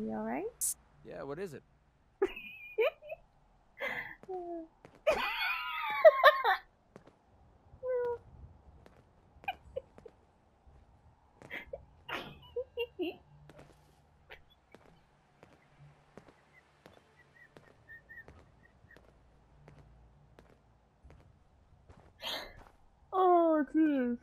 you alright? Yeah, what is it? oh, jeez.